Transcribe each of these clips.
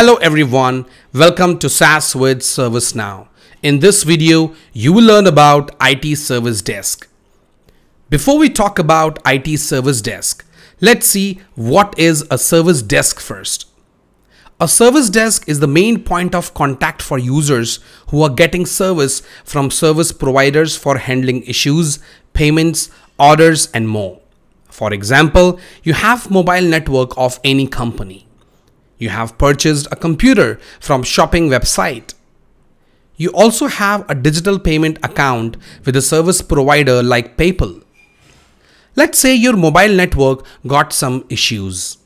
Hello everyone, welcome to SaaS with ServiceNow. In this video, you will learn about IT Service Desk. Before we talk about IT Service Desk, let's see what is a service desk first. A service desk is the main point of contact for users who are getting service from service providers for handling issues, payments, orders, and more. For example, you have mobile network of any company. You have purchased a computer from shopping website. You also have a digital payment account with a service provider like PayPal. Let's say your mobile network got some issues.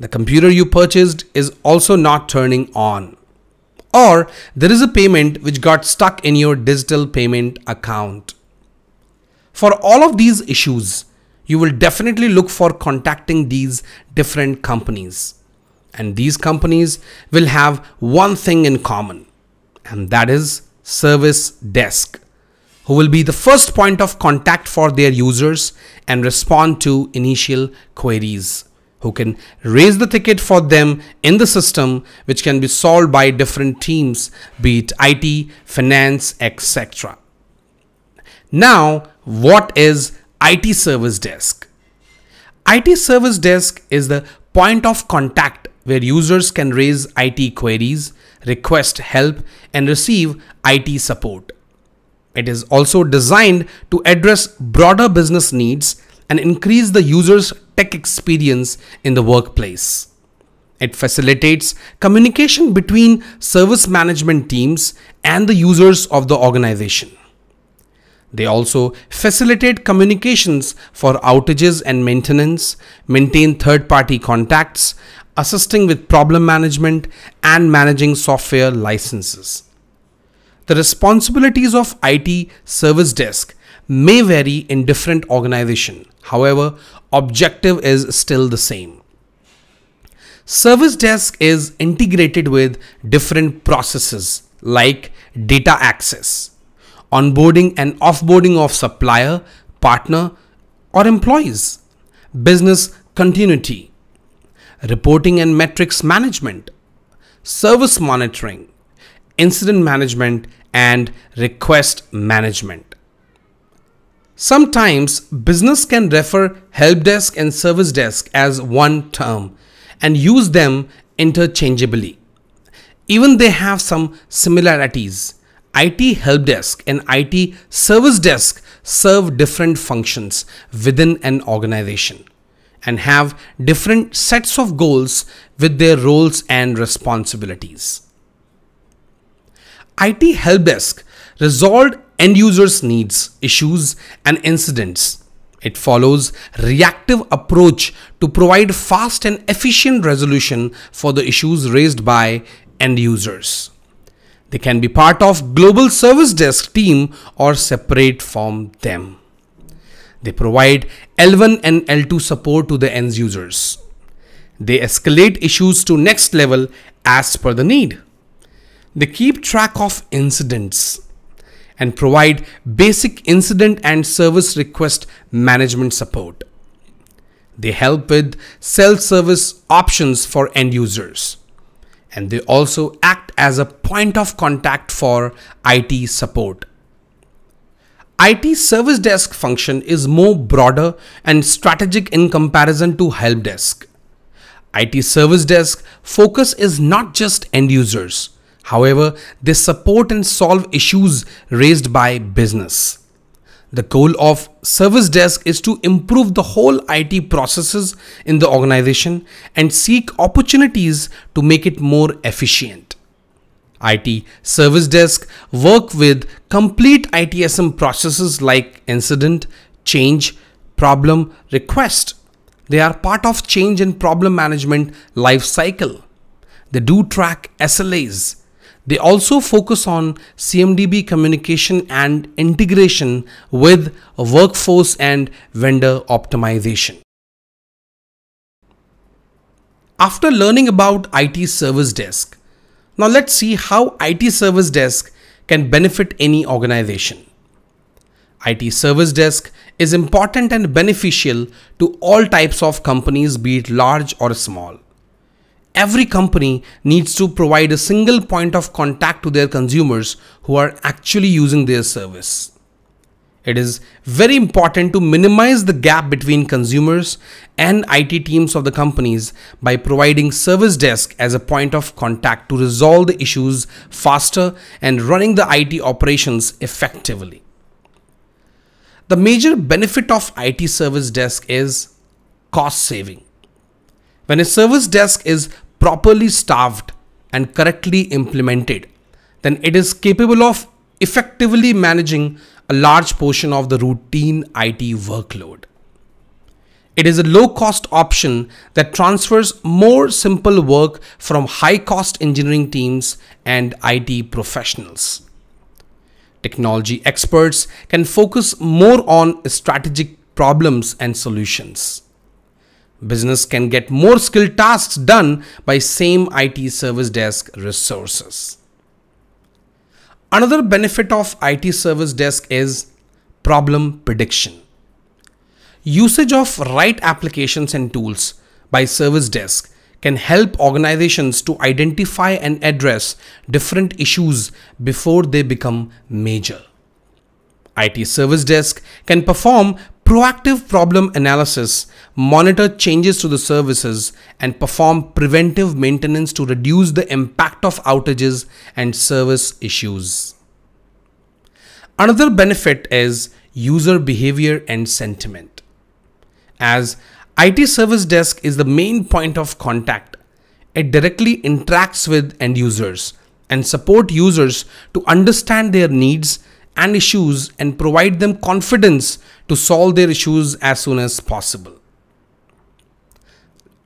The computer you purchased is also not turning on. Or there is a payment which got stuck in your digital payment account. For all of these issues, you will definitely look for contacting these different companies. And these companies will have one thing in common, and that is Service Desk, who will be the first point of contact for their users and respond to initial queries, who can raise the ticket for them in the system, which can be solved by different teams, be it IT, finance, etc. Now, what is IT Service Desk? IT Service Desk is the point of contact where users can raise IT queries, request help, and receive IT support. It is also designed to address broader business needs and increase the user's tech experience in the workplace. It facilitates communication between service management teams and the users of the organization. They also facilitate communications for outages and maintenance, maintain third party contacts, assisting with problem management, and managing software licenses. The responsibilities of IT service desk may vary in different organization. However, objective is still the same. Service desk is integrated with different processes like data access, onboarding and offboarding of supplier, partner, or employees, business continuity, reporting and metrics management, service monitoring, incident management, and request management. Sometimes business can refer help desk and service desk as one term and use them interchangeably. Even they have some similarities. IT help desk and IT service desk serve different functions within an organization and have different sets of goals with their roles and responsibilities. IT Helpdesk resolved end users needs, issues and incidents. It follows reactive approach to provide fast and efficient resolution for the issues raised by end users. They can be part of global service desk team or separate from them. They provide L1 and L2 support to the end users. They escalate issues to next level as per the need. They keep track of incidents and provide basic incident and service request management support. They help with self-service options for end users. And they also act as a point of contact for IT support. IT service desk function is more broader and strategic in comparison to help desk. IT service desk focus is not just end users. However, they support and solve issues raised by business. The goal of service desk is to improve the whole IT processes in the organization and seek opportunities to make it more efficient. IT Service Desk work with complete ITSM processes like incident, change, problem, request. They are part of change and problem management life cycle. They do track SLAs. They also focus on CMDB communication and integration with workforce and vendor optimization. After learning about IT Service Desk, now let's see how IT Service Desk can benefit any organization. IT Service Desk is important and beneficial to all types of companies be it large or small. every company needs to provide a single point of contact to their consumers who are actually using their service. It is very important to minimize the gap between consumers and IT teams of the companies by providing service desk as a point of contact to resolve the issues faster and running the IT operations effectively. The major benefit of IT service desk is cost saving. When a service desk is properly staffed and correctly implemented, then it is capable of effectively managing a large portion of the routine IT workload. It is a low cost option that transfers more simple work from high cost engineering teams and IT professionals. Technology experts can focus more on strategic problems and solutions. Business can get more skilled tasks done by same IT service desk resources. Another benefit of IT service desk is problem prediction. Usage of right applications and tools by service desk can help organizations to identify and address different issues before they become major. IT service desk can perform proactive problem analysis, monitor changes to the services, and perform preventive maintenance to reduce the impact of outages and service issues. Another benefit is user behavior and sentiment. As IT service desk is the main point of contact, it directly interacts with end users and support users to understand their needs and issues and provide them confidence to solve their issues as soon as possible.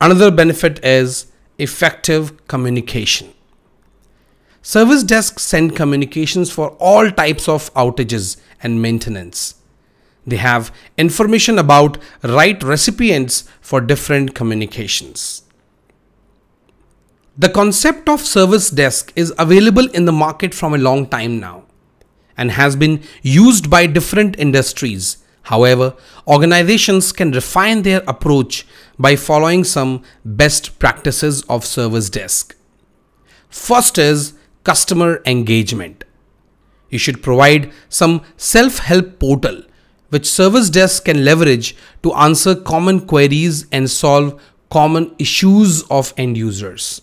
Another benefit is effective communication. Service desks send communications for all types of outages and maintenance. They have information about right recipients for different communications. The concept of service desk is available in the market from a long time now and has been used by different industries. However, organizations can refine their approach by following some best practices of service desk. First is customer engagement. You should provide some self-help portal which service desk can leverage to answer common queries and solve common issues of end users.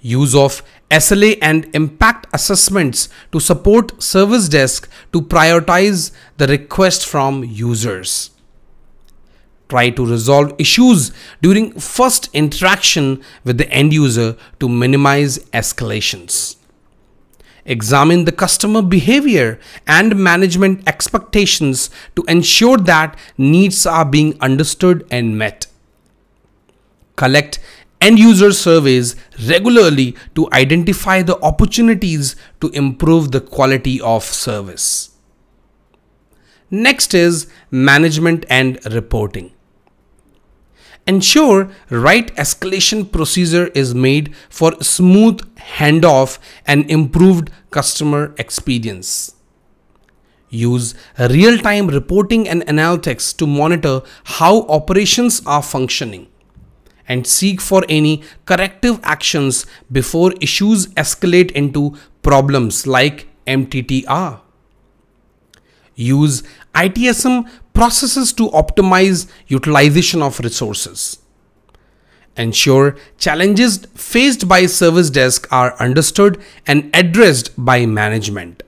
Use of SLA and impact assessments to support service desk to prioritize the request from users. Try to resolve issues during first interaction with the end user to minimize escalations. Examine the customer behavior and management expectations to ensure that needs are being understood and met. Collect end user surveys regularly to identify the opportunities to improve the quality of service. Next is management and reporting. Ensure right escalation procedure is made for smooth handoff and improved customer experience. Use real-time reporting and analytics to monitor how operations are functioning and seek for any corrective actions before issues escalate into problems like MTTR. Use ITSM processes to optimize utilization of resources. Ensure challenges faced by service desk are understood and addressed by management.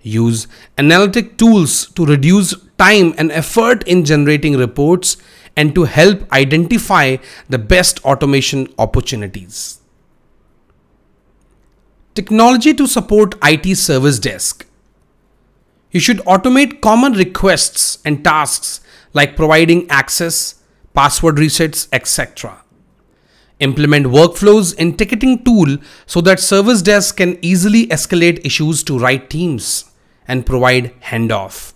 Use analytic tools to reduce time and effort in generating reports and to help identify the best automation opportunities. Technology to support IT service desk. You should automate common requests and tasks like providing access, password resets, etc. Implement workflows in ticketing tool so that service desk can easily escalate issues to right teams and provide handoff.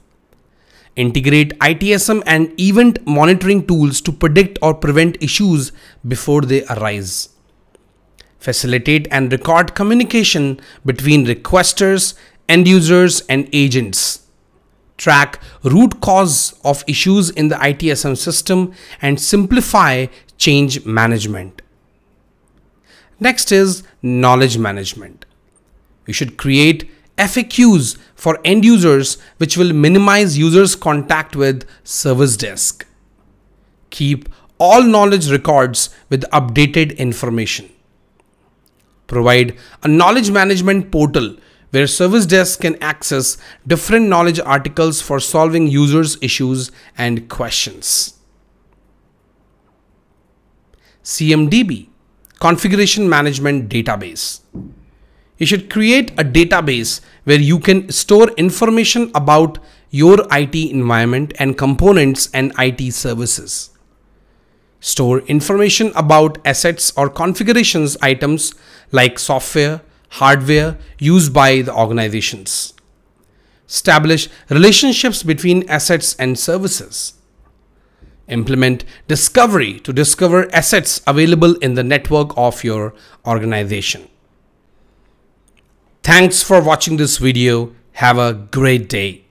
Integrate ITSM and event monitoring tools to predict or prevent issues before they arise. Facilitate and record communication between requesters, end users, and agents. Track root cause of issues in the ITSM system and simplify change management. Next is knowledge management. You should create FAQs for end users which will minimize users contact with service desk. Keep all knowledge records with updated information. Provide a knowledge management portal where service desk can access different knowledge articles for solving users issues and questions. CMDB configuration management database you should create a database where you can store information about your IT environment and components and IT services. Store information about assets or configurations items like software, hardware used by the organizations. Establish relationships between assets and services. Implement discovery to discover assets available in the network of your organization. Thanks for watching this video. Have a great day.